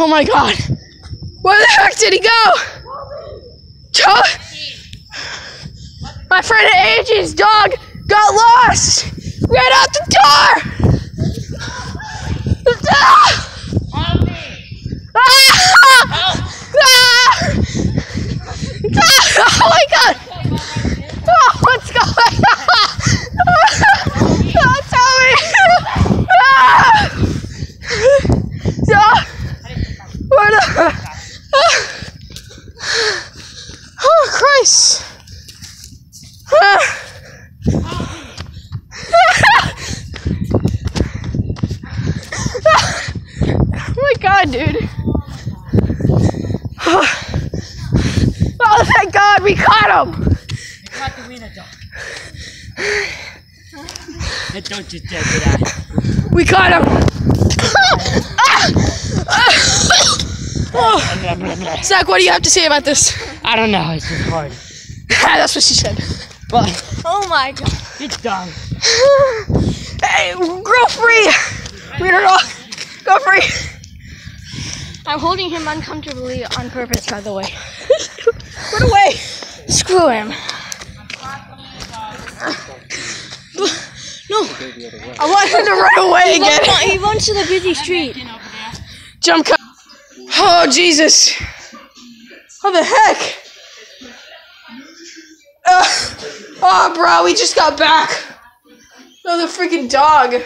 Oh my god. Where the heck did he go? Chuck? My friend Angie's dog got lost. Ran out the door. Ah! Ah! Ah! Ah! Oh my god! Oh, what's going on? Oh, tell me! Ah! Ah! Where the? Oh Ah! Oh my god, dude! Oh, thank God, we caught him! Caught the wiener dog. And don't you dare that. We caught him! Blah, blah, blah. Zach, what do you have to say about this? I don't know, it's just hard. That's what she said. But Oh my God. it's done. Hey, grow free! Reader dog, go free! I'm holding him uncomfortably on purpose, by the way. Run away! Screw him. No! I want him to run away again! He runs to the busy street. Jump cut! Oh, Jesus! What the heck? Uh, oh, bro, we just got back! Oh, the freaking dog! Yeah,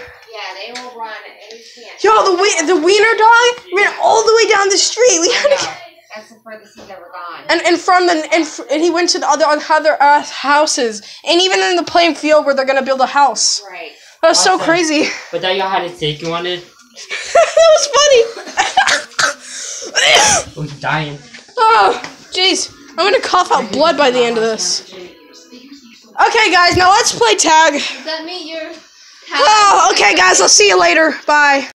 they will run any chance. Yo, the we- the wiener dog ran all the way down the street. We had to, That's the furthest he's ever gone. and and from the and, f- and he went to the other other uh, houses, and even in the playing field where they're gonna build a house. Right. That was so Awesome. crazy. But that y'all had a steak you wanted? that was funny. Oh, he's dying. oh, jeez, I'm gonna cough out blood by the end of this. Okay, guys, now let's play tag. Does that mean you're Oh, okay, guys, I'll see you later. Bye.